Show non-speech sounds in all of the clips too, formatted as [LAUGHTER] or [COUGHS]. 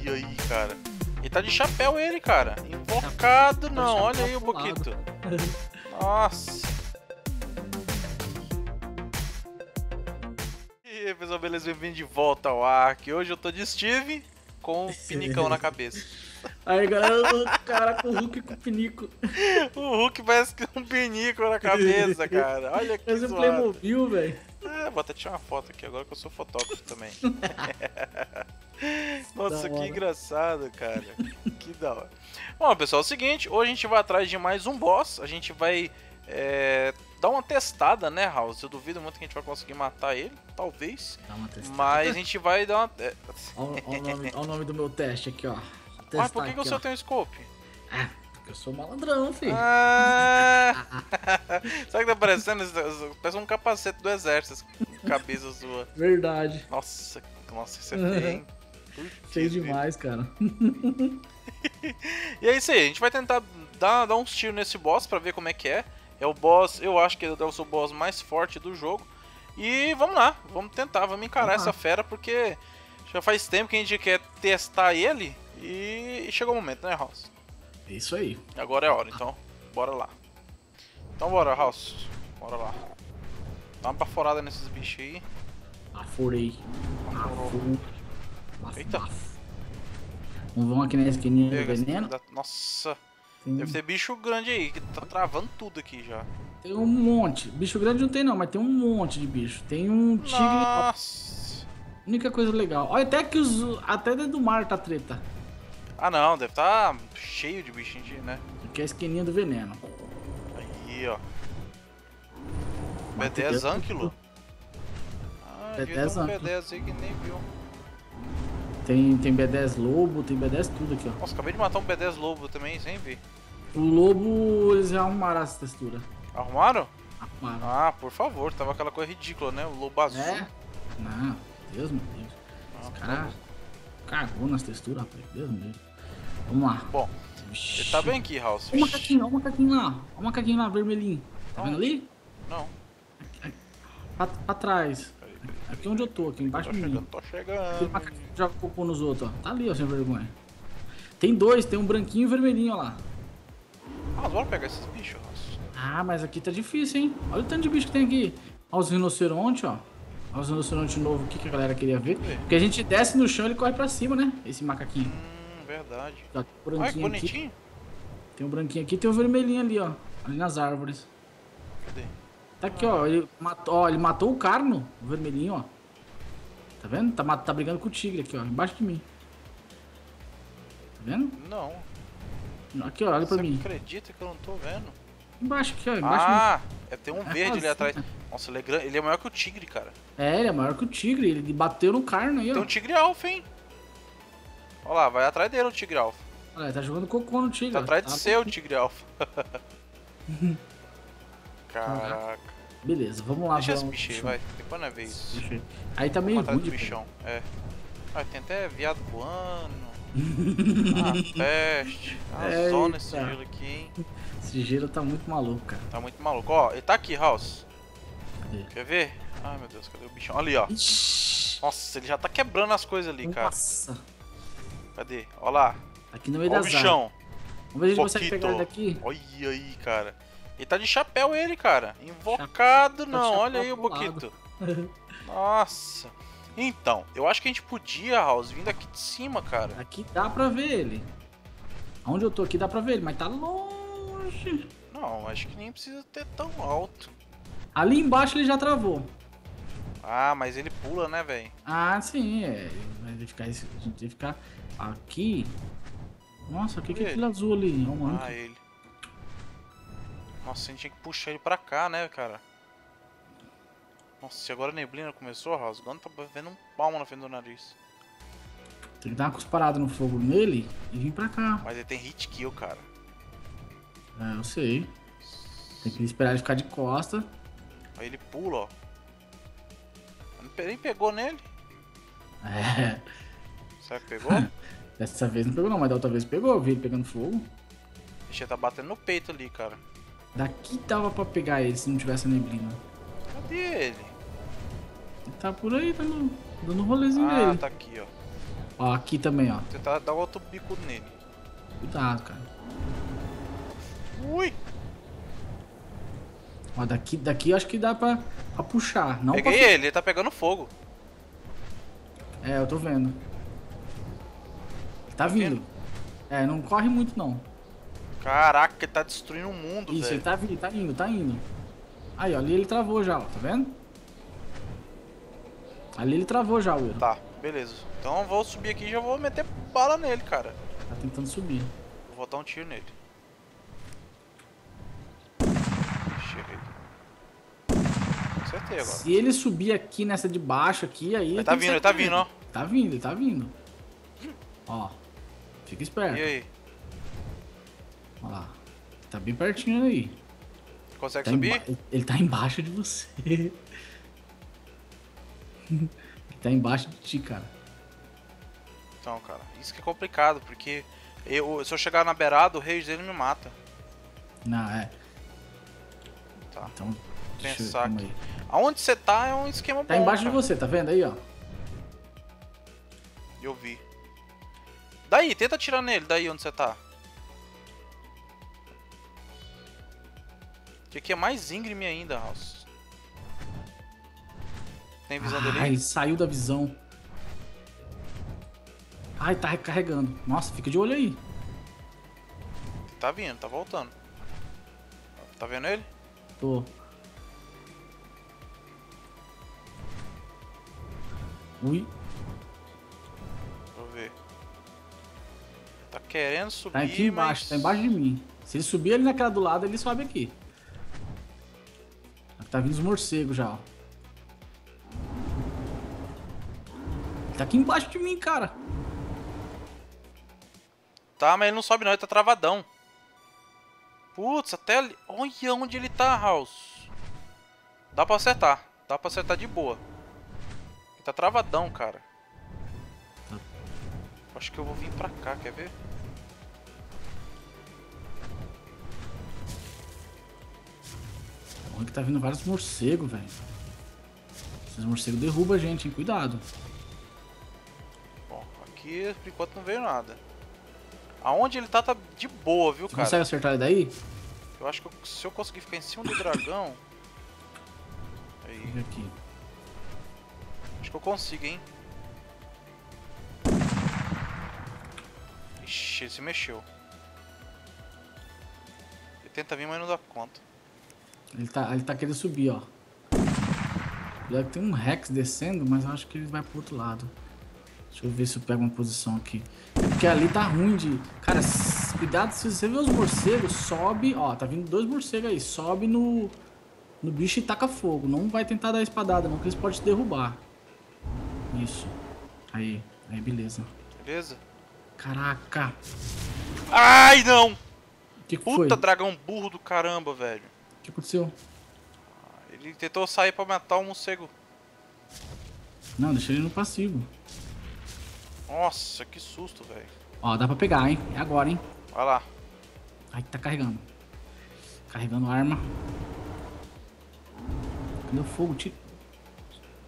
Olha aí, cara. Ele tá de chapéu ele, cara. Invocado Tá não, olha aí o. Boquito. [LAUGHS] Nossa. E aí, pessoal, beleza? Bem-vindo de volta ao Ark. Hoje eu tô de Steve com o pinicão na cabeça. [LAUGHS] Aí, galera, o cara com o Hulk com o pinico. [LAUGHS] O Hulk parece que um pinico na cabeça, cara. Olha que um zoado. Playmobil, velho. É, vou até tirar uma foto aqui agora que eu sou fotógrafo também. Nossa, que engraçado, cara. [LAUGHS] Que da hora. Bom, pessoal, é o seguinte, hoje a gente vai atrás de mais um boss. A gente vai é, dar uma testada, né, House? Eu duvido muito que a gente vai conseguir matar ele, talvez. Dá uma testada. Mas a gente vai dar uma. Olha o o nome do meu teste aqui, ó. Mas testar por que, que o aqui, ó. tem um scope? Ah, porque eu sou malandrão, filho. Ah! [LAUGHS] Sabe o que tá parecendo? Parece um capacete do exército, essa cabeça sua. Verdade. Nossa, nossa, isso é feio, hein? Grilo. demais, cara. [LAUGHS] E é isso aí, a gente vai tentar dar, dar uns tiros nesse boss pra ver como é que é. É o boss, eu acho que ele ser o boss mais forte do jogo. E vamos lá, vamos tentar, vamos encarar Vamos essa fera, porque já faz tempo que a gente quer testar ele e, e chegou o momento, né, House? É isso aí. Agora é a hora, então bora lá. Então bora, House, bora lá. Dá uma baforada nesses bichos aí. Aforei. Afu. Eita. Não vão aqui na esquininha do Pega veneno. da- Nossa, Tem, deve ter bicho grande aí, que tá travando tudo aqui já. tem um monte. Bicho grande não tem não, mas tem um monte de bicho. Tem um tigre. Nossa. Única coisa legal. Olha, até que os. Até dentro do mar tá treta. Ah não, deve tá cheio de bichinho, né? Aqui é a esquininha do veneno. Aí, ó. Matei B10 dentro Anquilo? Ah, B10 devia ter um Anquilo. B10 aí que nem viu. Tem, tem B10 lobo, tem B10 tudo aqui, ó. Nossa, acabei de matar um B10 lobo também, sem ver. O lobo, eles já arrumaram essa textura. Arrumaram? Arrumaram. Ah, por favor, tava aquela coisa ridícula, né? O lobo azul. É? Não, Deus meu Deus. Ah, Esse cara cagou nas texturas, rapaz. Deus meu Deus. Vamos lá. Bom, Vixe. ele tá bem aqui, House. Olha o macaquinho, olha o macaquinho lá. Olha o macaquinho lá, vermelhinho. Tá vendo ali? Não, Pra, pra trás. Aqui onde eu tô, aqui embaixo Tô de mim. tô chegando. macaquinho que joga cocô nos outros, ó. Tá ali, ó, sem vergonha. Tem dois, tem um branquinho e um vermelhinho, ó lá. Ah, bora pegar esses bichos, House. Ah, mas aqui tá difícil, hein? Olha o tanto de bicho que tem aqui. Olha os rinocerontes, ó. Olha os rinocerontes novos aqui que a galera queria ver. Porque a gente desce no chão e ele corre pra cima, né? Esse macaquinho. Hum, verdade. Tá Olha que aqui. bonitinho. Tem um branquinho aqui tem um vermelhinho ali, ó. Ali nas árvores. Cadê? Tá aqui, ó. Ele matou, ó, ele matou o carno, o vermelhinho, ó. Tá vendo? Tá, tá brigando com o tigre aqui, ó. Embaixo de mim. Tá vendo? Não. Aqui, ó. Olha pra Você mim. acredita que eu não tô vendo? Embaixo aqui, ó. Embaixo. Ah, é, tem um É verde ali assim, atrás. Nossa, ele é, grande, ele é maior que o tigre, cara. É, ele é maior que o tigre. Ele bateu no carno aí, ó. Tem um tigre alfa, hein? Olha lá, vai atrás dele o tigre alfa. Olha, ele tá jogando cocô no tigre. Tá atrás de Tá- ser o tigre alfa. [LAUGHS] Caraca. Beleza, vamos lá. Deixa ver esse um- bicho aí, vai. Depois não é ver isso. Deixa eu- Aí tá meio Vamos rude. bichão. É. Ah, tem até viado voando. [LAUGHS] ah, peste. A Eita. zona esse gelo aqui, hein? Esse gelo tá muito maluco, cara. Tá muito maluco. Ó, ele tá aqui, House. Cadê? Quer ver? Ai, meu Deus, cadê o bichão? Ali, ó. Ixi. Nossa, ele já tá quebrando as coisas ali, cara. Nossa. Cadê? Ó lá. Aqui no meio Ó o das árvores. bichão. Vamos ver se a gente consegue pegar ele daqui. Olha aí, cara. Ele tá de chapéu ele, cara. Invocado Chapéu- não. chapéu Olha aí o. Boquito. [LAUGHS] Nossa. Então, eu acho que a gente podia, House, vindo aqui de cima, cara. Aqui dá pra ver ele. Onde eu tô aqui dá pra ver ele, mas tá longe. Não, acho que nem precisa ter tão alto. Ali embaixo ele já travou. Ah, mas ele pula, né, velho? Ah, sim, é. Vai ficar, a gente tem que ficar aqui. Nossa, o que, que é Ele. aquele azul ali? É um. Ah, ele. Nossa, a gente tinha que puxar ele pra cá, né, cara? Nossa, e agora a neblina começou, House? Agora tá vendo um palmo na frente do nariz. Tem que dar uma cusparada no fogo nele e vir pra cá. Mas ele tem hit kill, cara. É, eu sei. Tem que esperar ele ficar de costa. Aí ele pula, ó. Nem pegou nele. É. Será que pegou? [LAUGHS] Dessa vez não pegou não, mas da outra vez pegou. Eu vi ele pegando fogo. Deixa tá batendo no peito ali, cara. Daqui dava pra pegar ele se não tivesse a neblina. Cadê ele? Tá por aí, dando, dando um rolezinho Ah, dele. tá aqui, ó. Ó, aqui também, ó. Tentar dar outro bico nele. Cuidado, cara. Ui! Ó, daqui, daqui acho que dá pra, pra puxar. Não Peguei pra... ele, ele tá pegando fogo. É, eu tô vendo. Ele tá vindo. É, não corre muito não. Caraca, ele tá destruindo o mundo, Isso, velho. ele tá vindo, tá indo, tá indo. Aí, ó, ali ele travou já, ó, tá vendo? Ali ele travou já, Will. Tá, beleza. Então eu vou subir aqui e já vou meter bala nele, cara. Tá tentando subir. Vou dar um tiro nele. Acertei agora. Se ele subir aqui nessa de baixo aqui, aí... Ele tá vindo, ele tá vindo, ó. Tá vindo, ele tá vindo. Ó, fica esperto. E aí? Ó lá. Tá bem pertinho aí. Consegue Tá subir? Ele tá embaixo de você. [LAUGHS] ele tá embaixo de ti, cara. Então, cara, isso que é complicado, porque eu, se eu chegar na beirada, o rei dele me mata. Não, é. Tá. Então, eu Pensar aqui. Aonde você tá é um esquema Tá bom. embaixo de cara. você, tá vendo aí, ó? Eu vi. Daí, tenta atirar nele, daí onde você tá. Que aqui é mais íngreme ainda, House. Tem visão dele? Ai, saiu da visão. Ai, tá recarregando. Nossa, fica de olho aí. Tá vindo, tá voltando. Tá vendo ele? Tô. Ui, Deixa eu ver. Tá querendo subir, tá aqui embaixo, mas... tá embaixo de mim. Se ele subir ali naquela do lado, ele sobe aqui. Tá vindo os morcegos já, ó. Tá aqui embaixo de mim, cara. Tá, mas ele não sobe não, ele tá travadão. Putz, até ali... Olha onde ele tá, House. Dá pra acertar. Dá pra acertar de boa. Ele tá travadão, cara. Acho que eu vou vir pra cá, quer ver? Que tá vindo vários morcegos, velho. Esses morcegos derrubam a gente, hein? Cuidado. Bom, aqui por enquanto não veio nada. Aonde ele tá, tá de boa, viu, Você cara? consegue acertar ele daí? Eu acho que eu- se eu conseguir ficar em cima do dragão... [LAUGHS] Aí, aqui. acho que eu consigo, hein? Ixi, ele se mexeu. Ele tenta vir, mas não dá conta. Ele tá, ele tá querendo subir, ó. Tem um Rex descendo, mas eu acho que ele vai pro outro lado. Deixa eu ver se eu pego uma posição aqui. Porque ali tá ruim de... Cara, cuidado, se você ver os morcegos, sobe... Ó, tá vindo dois morcegos aí. Sobe no, no bicho e taca fogo. Não vai tentar dar espadada não, que eles podem te derrubar. Isso. Aí, aí beleza. Beleza? Caraca. Ai, não! Que, que foi? Puta O dragão burro do caramba, velho. Que aconteceu? Ele tentou sair pra matar o morcego. Não, deixa ele no passivo. Nossa, que susto, velho. Ó, dá pra pegar, hein? É agora, hein? Vai lá. Ai, tá carregando. Carregando arma. Cadê o fogo? Tira.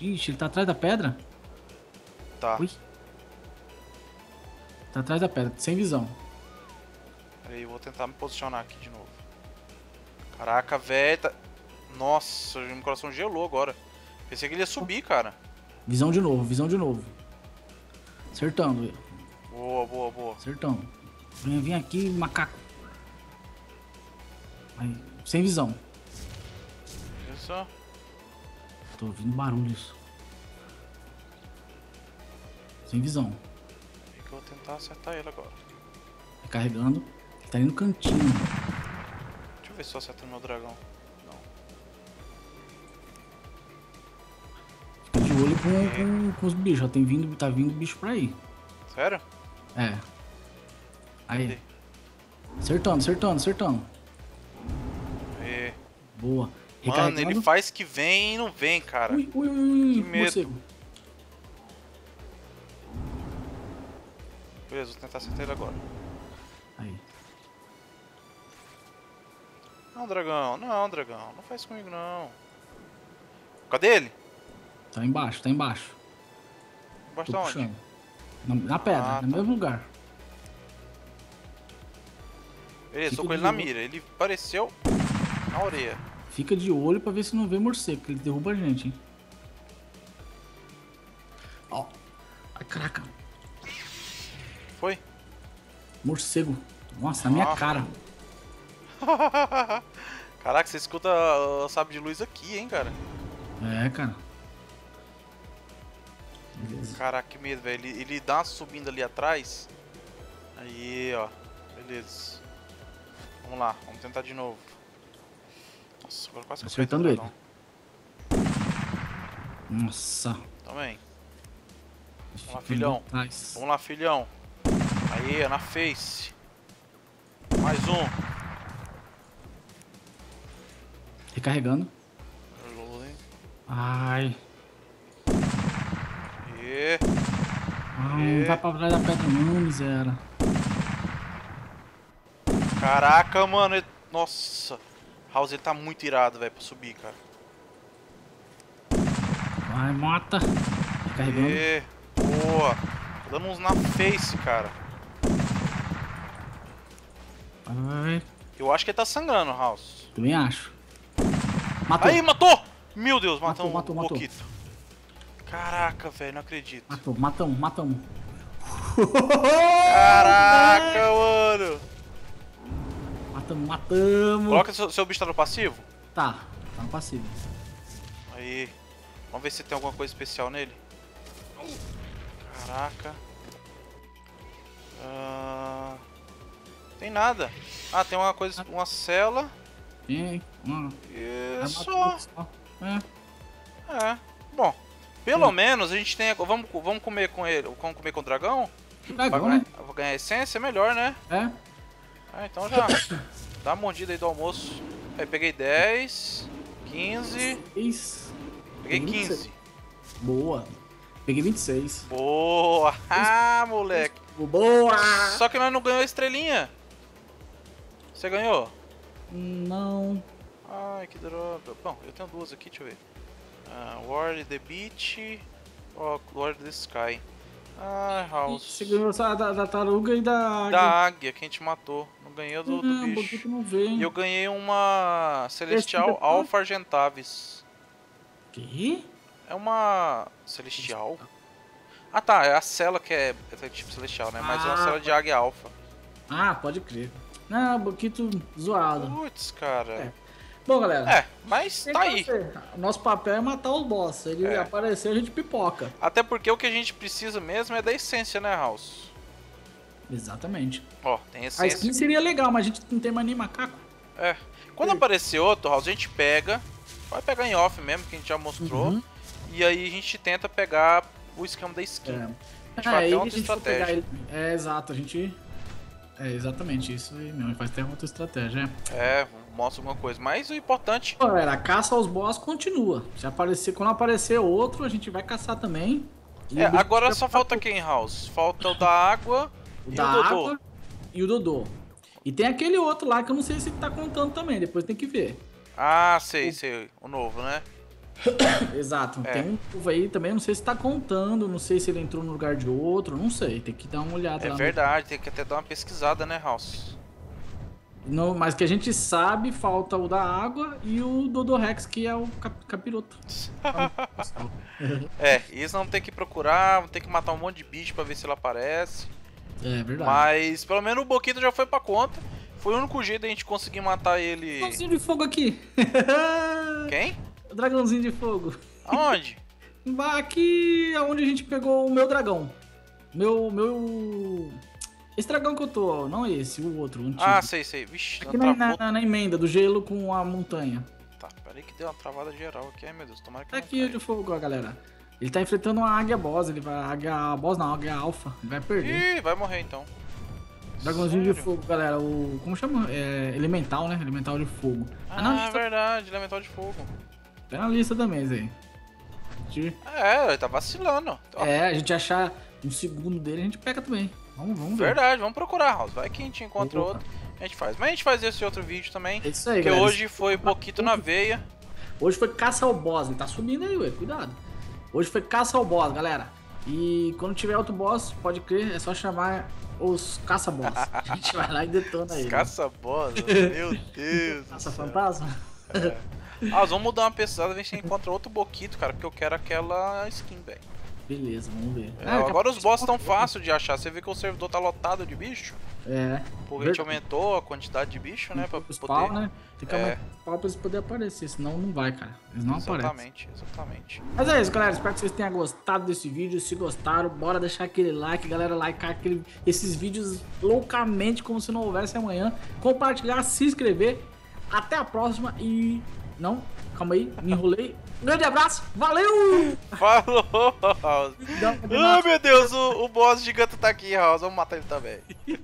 Ixi, ele tá atrás da pedra? Tá. Ui. Tá atrás da pedra, sem visão. Peraí, eu vou tentar me posicionar aqui de novo. Caraca, velho. Tá... Nossa, meu coração gelou agora. Pensei que ele ia subir, cara. Visão de novo, visão de novo. Acertando, Boa, boa, boa. acertando. Vem, vem aqui, macaco. Aí, sem visão. Isso. Tô ouvindo barulhos. Sem visão. Eu vou tentar acertar ele agora. Recarregando. Ele tá ali no cantinho. Ver se eu acerto no meu dragão. Não. Fica de olho com, com, com os bichos. Ó, tem vindo, tá vindo bicho pra aí. Sério? É. Aí. Cadê? Acertando, acertando, acertando. É. Boa. Mano, ele faz que vem e não vem, cara. Ui, ui, ui, ui, Que medo. morcego. Beleza, vou tentar acertar ele agora. Não, dragão, não, dragão. Não faz comigo, não. Cadê ele? Tá embaixo, tá embaixo. Embaixo Tô da onde? Na, na pedra, Ah, no tá. mesmo lugar. Beleza, tô Fica com ele na boa. mira. Ele apareceu na orelha. Fica de olho pra ver se não vê morcego, que ele derruba a gente, hein? Ó. Ai, caraca. Foi? Morcego. Nossa, na minha cara. [LAUGHS] Caraca, você escuta o sabre de luz aqui, hein, cara? É, cara. Beleza. Caraca, que medo, velho. Ele, ele dá uma subindo ali atrás. Aí, ó. Beleza. Vamos lá, vamos tentar de novo. Nossa, agora quase que eu Acertando ele. Nossa. Também. Fica lá, filhão. Vamos lá, filhão. Aí, na face. Mais um. Recarregando. Reloading. Ai. E... Ah, E- não vai pra trás da pedra não, miséria. Caraca, mano. ele- Nossa. House, ele tá muito irado, velho, pra subir, cara. Vai, mata. Recarregando. Boa. Tô dando uns na face, cara. Vai. Eu acho que ele tá sangrando, House. Também acho. Matou. Aí, matou! Meu Deus, Matou, matou, matou, um matou. Boquito. Caraca, velho, não acredito. Matou, matamos, matamos. Caraca, [LAUGHS] mano. Matamos, matamos. Coloca seu, seu bicho tá no passivo. Tá, tá no passivo. Aí. Vamos ver se tem alguma coisa especial nele. Caraca. Ah, Tem nada. Ah, tem uma coisa, uma cela. Tem, uma. E vai só. É. É. Bom, pelo menos a gente tem. Vamos, vamos comer com ele. Vamos comer com o dragão? Dragão, ganhar, né? vou ganhar essência, é melhor, né? É. Ah, então já. [COUGHS] Dá uma mordida aí do almoço. Aí peguei 10, 15. Seis. Peguei Peguei 15. Boa. Peguei 26. Boa! [LAUGHS] Ah, moleque! Boa! Só que nós não ganhou a estrelinha. Você ganhou? Não. Ai, que droga. Bom, eu tenho duas aqui, deixa eu ver. Ah, Ward the Beach. Ó, Ward the Sky. Ai, House. Você ganhou só da, da taruga e da. Da águia que a gente matou. Não ganhei do, do Não, bicho. Não. E eu ganhei uma Celestial Esse- Alpha Argentavis. Que? É uma Celestial? Ah tá, é a cela que é, é tipo Celestial, né? Mas é uma Ah, cela de águia alfa. Ah, pode crer. Não, Boquito zoado. Putz, cara. É. Bom, galera. É, mas tá aí. fazer. Nosso papel é matar os boss. Ele É. aparecer, a gente pipoca. Até porque o que a gente precisa mesmo é da essência, né, House? Exatamente. Ó, tem A essência. skin seria legal, mas a gente não tem mais nem macaco. É. Quando Sim. aparecer outro, House, a gente pega. Vai pegar em off mesmo, que a gente já mostrou. Uhum. E aí a gente tenta pegar o esquema da skin. É. A gente vai aí ter a outra estratégia. É, exato, a gente. É exatamente isso aí mesmo. Faz até outra estratégia. é. É, mostra alguma coisa. Mas o importante. Galera, a caça aos boss continua. Se aparecer, quando aparecer outro, a gente vai caçar também. É, o agora só falta quem, House? Falta o da água O e da o Dodô. água e o Dodô. E tem aquele outro lá que eu não sei se tá contando também, depois tem que ver. Ah, sei, sei. O novo, né? [COUGHS] Exato. É. Tem um povo aí também, não sei se tá contando, não sei se ele entrou no lugar de outro, não sei. Tem que dar uma olhada É lá. no- verdade, tem que até dar uma pesquisada, né, House? No, mas que a gente sabe, falta o da água e o Dodô Rex, que é o cap- capiroto. [LAUGHS] É, eles não tem que procurar, vão ter que matar um monte de bicho pra ver se ele aparece. É verdade. Mas pelo menos o Boquito já foi pra conta. Foi o único jeito da gente conseguir matar ele. Dragãozinho de fogo aqui. Quem? Dragãozinho de fogo. Aonde? [LAUGHS] Aqui é onde a gente pegou o meu dragão. Meu. meu. Esse dragão que eu tô, não esse, o outro, o. Ah, sei, sei. Vixe, Aqui na, na, na emenda do gelo com a montanha. Tá, peraí que deu uma travada geral aqui. Ai meu Deus, tomara que Tá aqui de fogo, ó, galera. Ele tá enfrentando uma águia boss, ele vai. Águia boss não, águia alfa. Ele vai perder. Ih, vai morrer então. Dragãozinho de Sério? fogo, galera. O. Como chama? É. Elemental, né? Elemental de fogo. Ah, não, é verdade, elemental de fogo. Tá na lista também, Zé. A gente- É, ele tá vacilando. Ó, É, a gente achar um segundo dele, a gente pega também. Vamos, vamos ver. Verdade, vamos procurar, House. Vai que a gente encontra outro. A gente faz. Mas a gente faz esse outro vídeo também. É isso aí, Porque galera. hoje foi Boquito na veia. Hoje foi caça ao boss. Ele tá subindo aí, ué. Cuidado. Hoje foi caça ao boss, galera. E quando tiver outro boss, pode crer, é só chamar os caça-boss. [LAUGHS] A gente vai lá e detona ele. Caça-boss? Meu [LAUGHS] Deus. Caça-fantasma? É. Ah, vamos mudar uma pesquisada, ver se a gente encontra outro boquito, cara, porque eu quero aquela skin, velho. Beleza, vamos ver. É, agora os boss estão fáceis de achar. Você vê que o servidor tá lotado de bicho. É. Porque a gente aumentou a quantidade de bicho, né? Pra os poder. pau, né? Tem que É. aumentar os pau pra eles poderem aparecer, senão não vai, cara. Eles não aparecem. Exatamente, exatamente. Mas é isso, galera. Espero que vocês tenham gostado desse vídeo. Se gostaram, bora deixar aquele like, galera. Likear aquele, esses vídeos loucamente, como se não houvesse amanhã. Compartilhar, se inscrever. Até a próxima e. Não, calma aí, me enrolei. Um grande abraço, valeu! Falou, House. Uma Ai meu Deus, o, o boss gigante tá aqui, House. Vamos matar ele também. [LAUGHS]